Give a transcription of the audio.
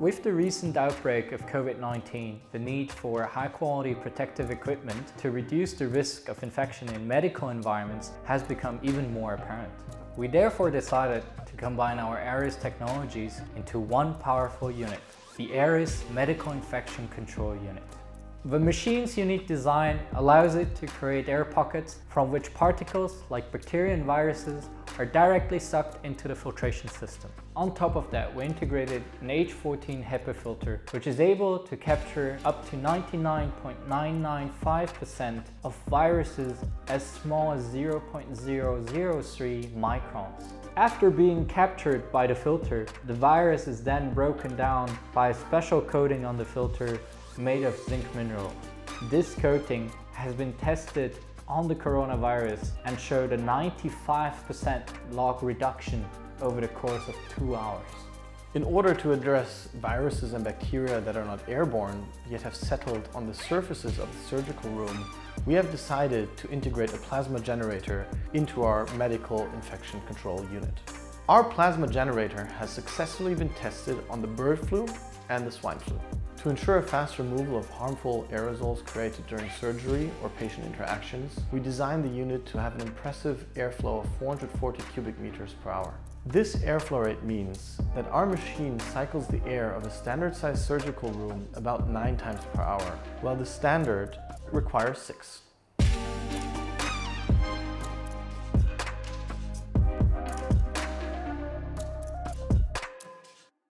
With the recent outbreak of COVID-19, the need for high-quality protective equipment to reduce the risk of infection in medical environments has become even more apparent. We therefore decided to combine our aeris technologies into one powerful unit, the aeris Medical Infection Control Unit. The machine's unique design allows it to create air pockets from which particles like bacteria and viruses are directly sucked into the filtration system. On top of that, we integrated an H14 HEPA filter, which is able to capture up to 99.995% of viruses as small as 0.003 microns. After being captured by the filter, the virus is then broken down by a special coating on the filter made of zinc mineral. This coating has been tested on the coronavirus and showed a 95% log reduction over the course of two hours. In order to address viruses and bacteria that are not airborne, yet have settled on the surfaces of the surgical room, we have decided to integrate a plasma generator into our medical infection control unit. Our plasma generator has successfully been tested on the bird flu and the swine flu. To ensure a fast removal of harmful aerosols created during surgery or patient interactions, we designed the unit to have an impressive airflow of 440 cubic meters per hour. This airflow rate means that our machine cycles the air of a standard sized surgical room about 9 times per hour, while the standard requires 6.